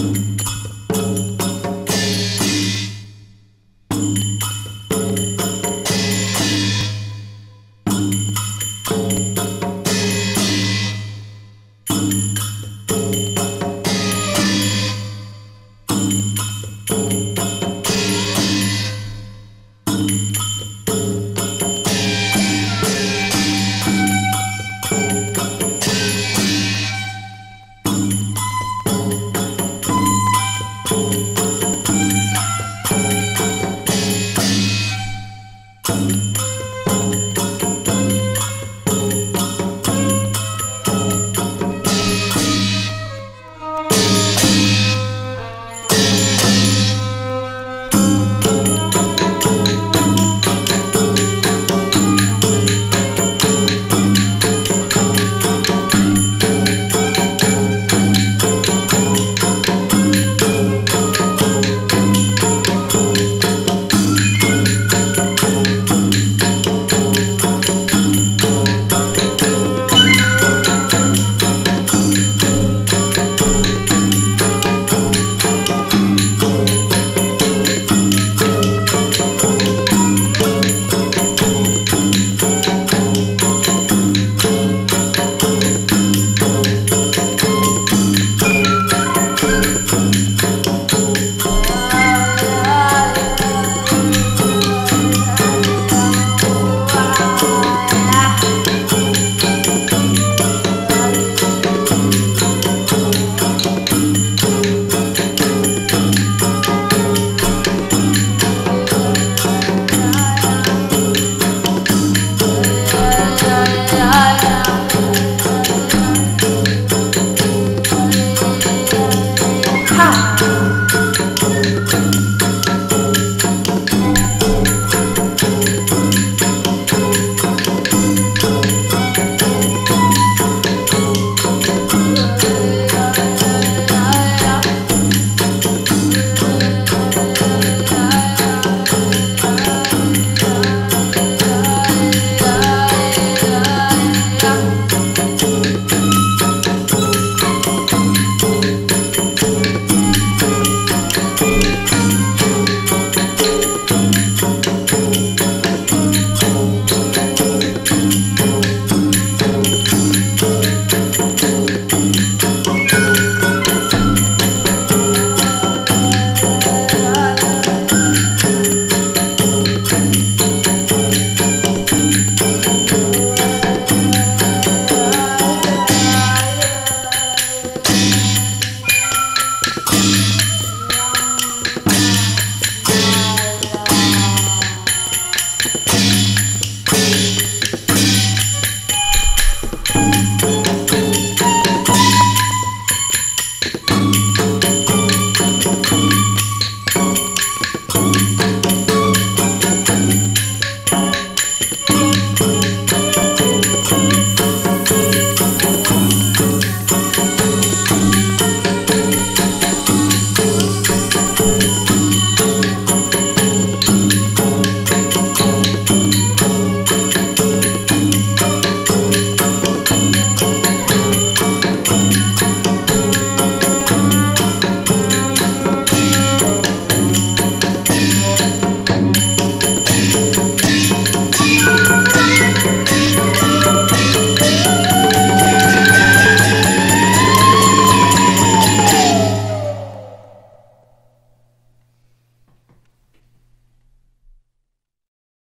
abraço.